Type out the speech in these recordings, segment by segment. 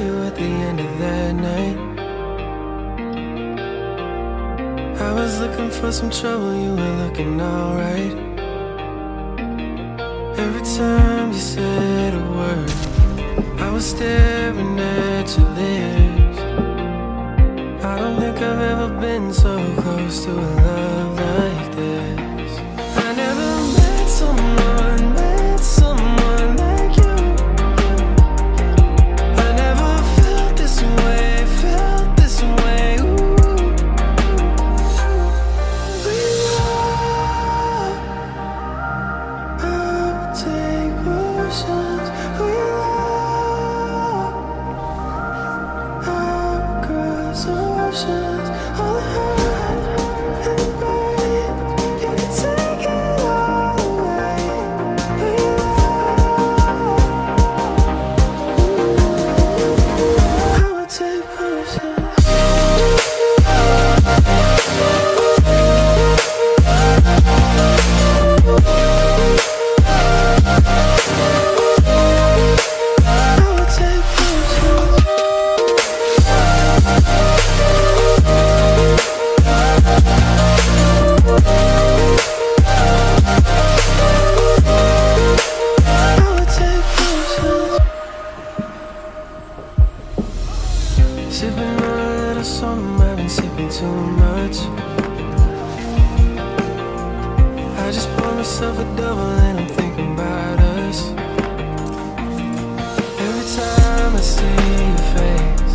you at the end of that night. I was looking for some trouble, you were looking alright. Every time you said a word, I was staring at your lips. I don't think I've ever been so close to a 谢。Myself a double and I'm thinking about us. Every time I see your face,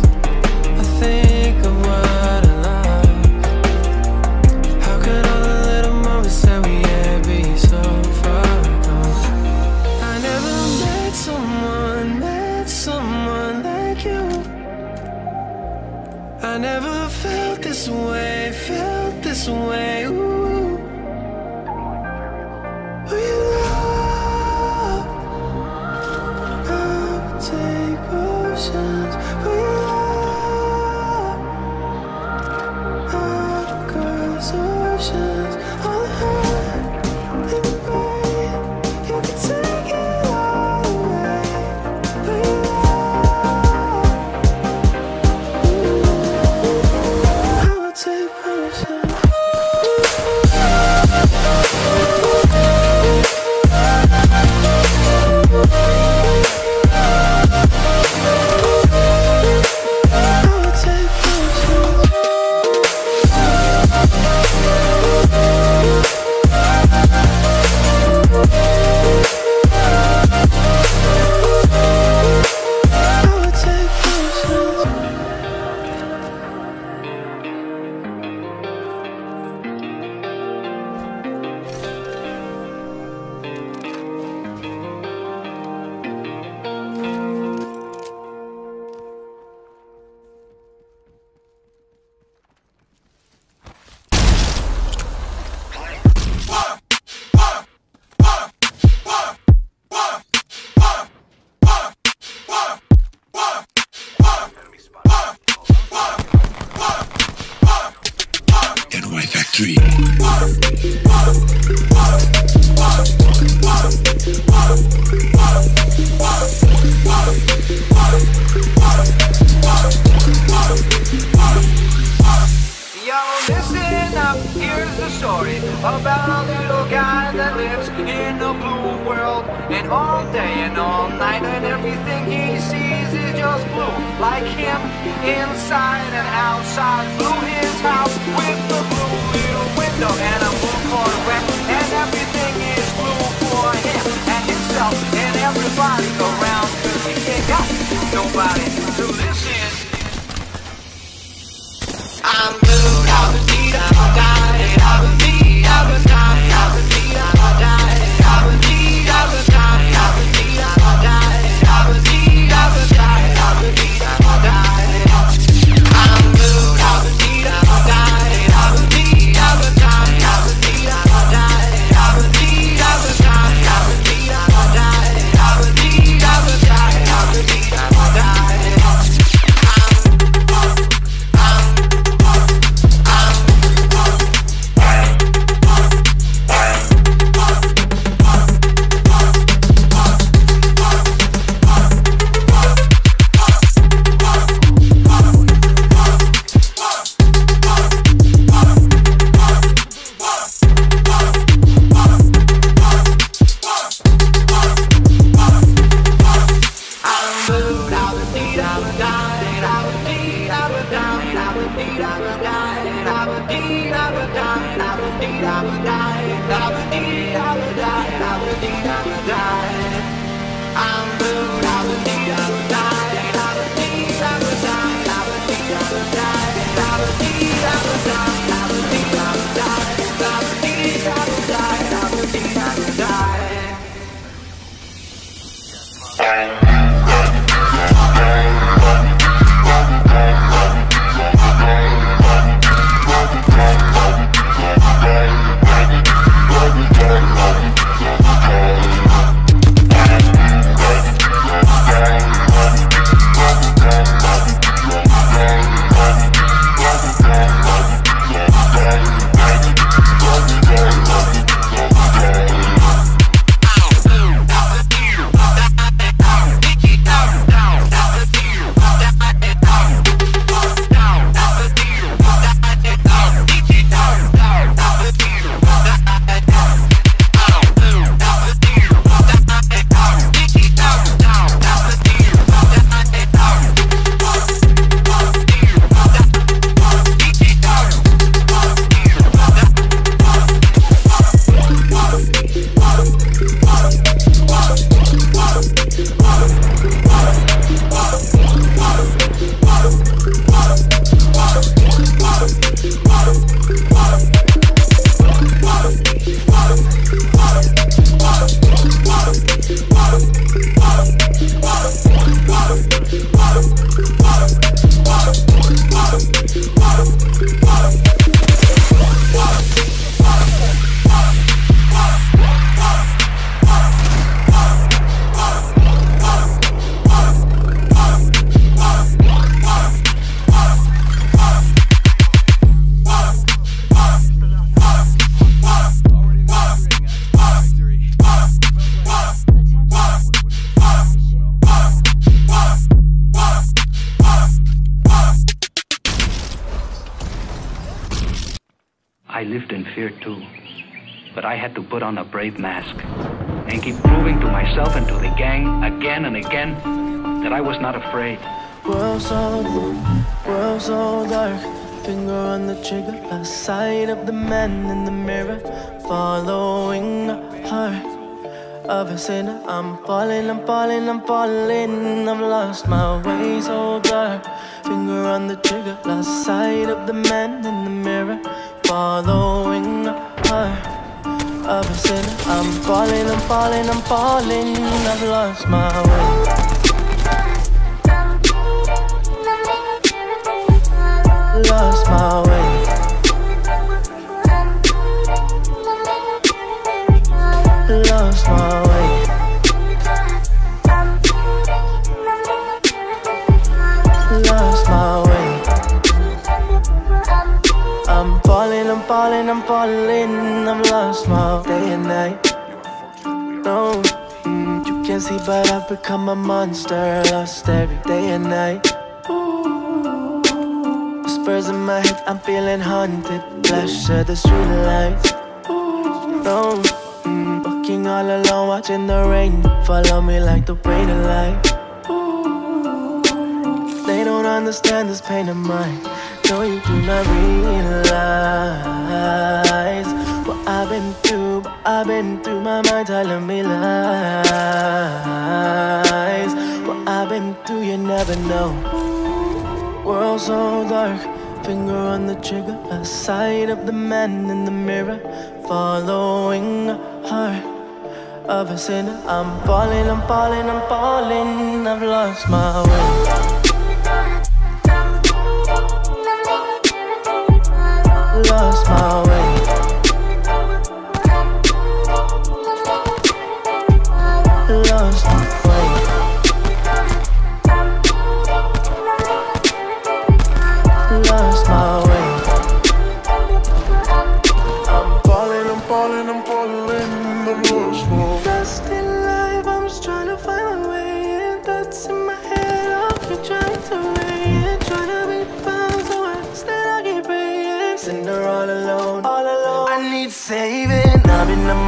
I think of what I lost. How could all the little moments that we had be so far gone? I never met someone, met someone like you. I never felt this way, felt this way. Story about a little guy that lives in a blue world. And all day and all night, and everything he sees is just blue. Like him, inside and outside. Blue his house with the blue little window and a blue Corvette. And everything is blue for him and himself and everybody around. Cause he ain't got nobody to listen. time. Brave mask and keep proving to myself and to the gang again and again that I was not afraid. World so blue, world so dark. Finger on the trigger, a sight of the man in the mirror, following a heart of a sinner. I'm falling, I'm falling, I'm falling. I've lost my way so dark. Finger on the trigger, lost sight of the man in the mirror, following heart of a sinner. I'm falling, I'm falling, I'm falling. I've lost my way. Lost my way. I'm falling, I'm lost my day and night. No, mm, you can't see, but I've become a monster. Lost every day and night. Whispers in my head, I'm feeling haunted. Flash of the street lights. No, mm, walking all alone, watching the rain follow me like the rain of light. They don't understand this pain of mine. No, you do not realize what I've been through. What I've been through, my mind telling me lies. What I've been through, you never know. World so dark, finger on the trigger. A sight of the man in the mirror, following a heart of a sinner. I'm falling, I'm falling, I'm falling. I've lost my way.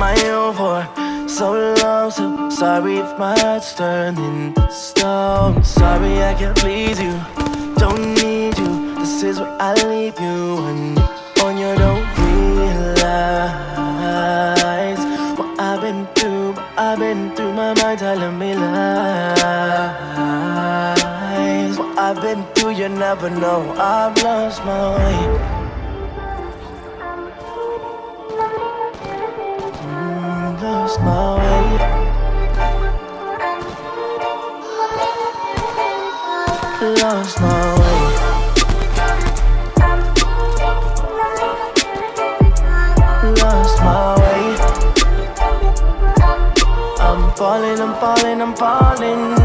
My own for so long, so sorry if my heart's turning stone. Sorry I can't please you, don't need you. This is where I leave you when on your don't realize what I've been through. I've been through, my mind telling me lies. What I've been through, you never know. I've lost my way. Lost my way. Lost my way. I'm falling, I'm falling, I'm falling.